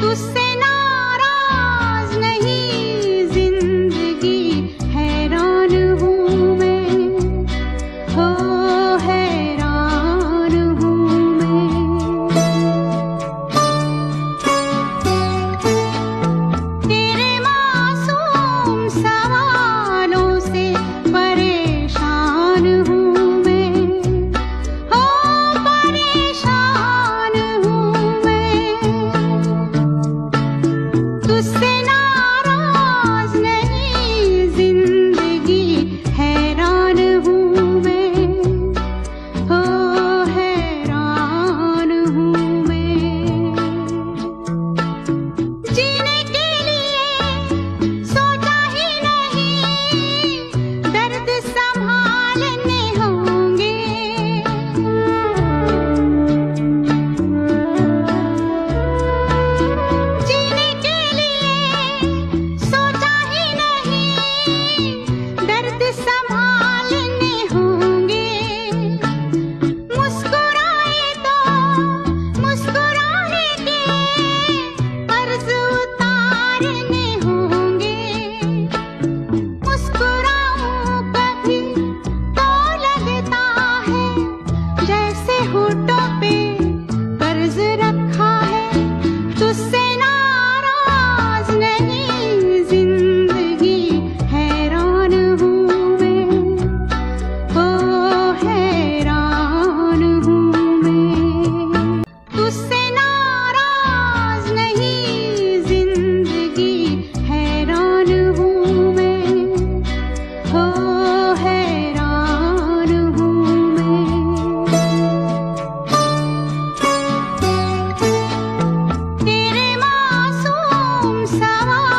तुझसे ना से होटो 我